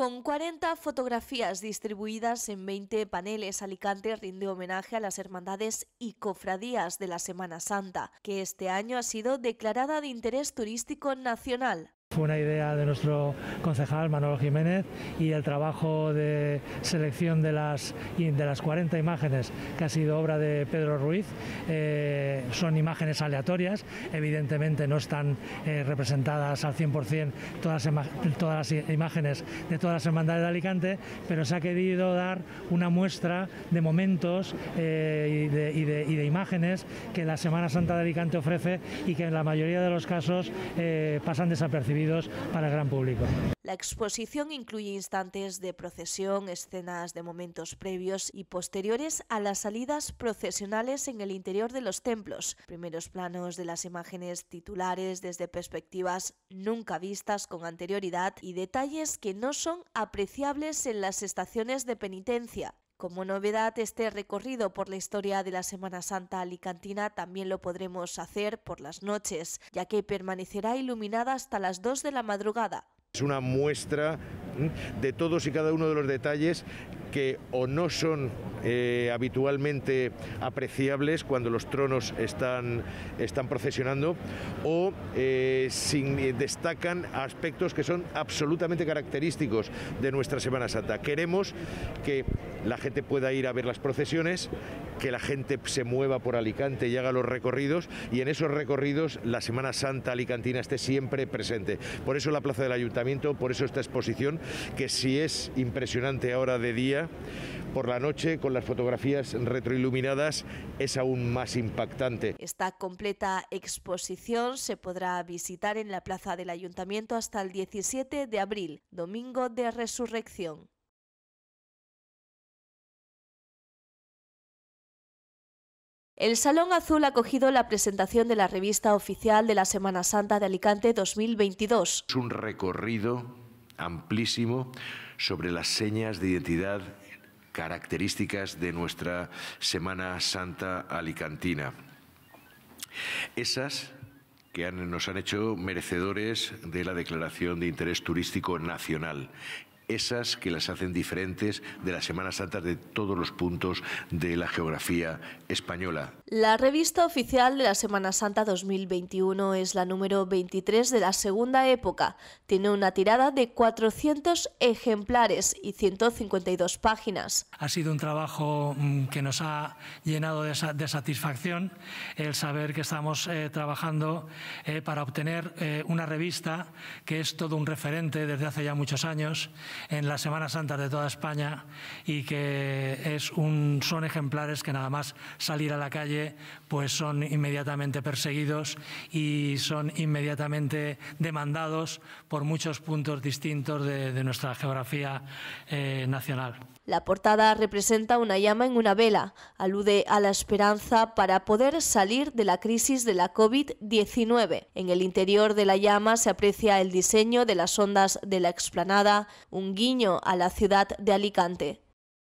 Con 40 fotografías distribuidas en 20 paneles, Alicante rinde homenaje a las hermandades y cofradías de la Semana Santa, que este año ha sido declarada de interés turístico nacional. Fue una idea de nuestro concejal Manolo Jiménez y el trabajo de selección de las, de las 40 imágenes que ha sido obra de Pedro Ruiz eh, son imágenes aleatorias, evidentemente no están eh, representadas al 100% todas, todas las imágenes de todas las hermandades de Alicante, pero se ha querido dar una muestra de momentos eh, y, de, y, de, y, de, imágenes que la Semana Santa de Alicante ofrece y que en la mayoría de los casos pasan desapercibidos para el gran público. La exposición incluye instantes de procesión, escenas de momentos previos y posteriores a las salidas procesionales en el interior de los templos, primeros planos de las imágenes titulares desde perspectivas nunca vistas con anterioridad y detalles que no son apreciables en las estaciones de penitencia. Como novedad, este recorrido por la historia de la Semana Santa alicantina también lo podremos hacer por las noches, ya que permanecerá iluminada hasta las 2 de la madrugada. Es una muestra de todos y cada uno de los detalles que o no son eh, habitualmente apreciables cuando los tronos están, están procesionando o eh, sin, destacan aspectos que son absolutamente característicos de nuestra Semana Santa. Queremos que la gente pueda ir a ver las procesiones, que la gente se mueva por Alicante y haga los recorridos y en esos recorridos la Semana Santa alicantina esté siempre presente. Por eso la Plaza del Ayuntamiento, por eso esta exposición, que si es impresionante ahora de día, por la noche con las fotografías retroiluminadas es aún más impactante. Esta completa exposición se podrá visitar en la Plaza del Ayuntamiento hasta el 17 de abril, domingo de resurrección. El Salón Azul ha acogido la presentación de la revista oficial de la Semana Santa de Alicante 2022. Es un recorrido amplísimo sobre las señas de identidad características de nuestra Semana Santa alicantina. Esas que nos han hecho merecedores de la Declaración de Interés Turístico Nacional esas que las hacen diferentes de las Semanas Santas de todos los puntos de la geografía española. La revista oficial de la Semana Santa 2021 es la número 23 de la segunda época. Tiene una tirada de 400 ejemplares y 152 páginas. Ha sido un trabajo mm, que nos ha llenado de, satisfacción el saber que estamos eh, trabajando eh, para obtener eh, una revista que es todo un referente desde hace ya muchos años en la Semana Santa de toda España y que es un, son ejemplares que nada más salir a la calle pues son inmediatamente perseguidos y son inmediatamente demandados por muchos puntos distintos de, de nuestra geografía eh, nacional. La portada representa una llama en una vela, alude a la esperanza para poder salir de la crisis de la COVID-19. En el interior de la llama se aprecia el diseño de las ondas de la explanada, guiño a la ciudad de Alicante.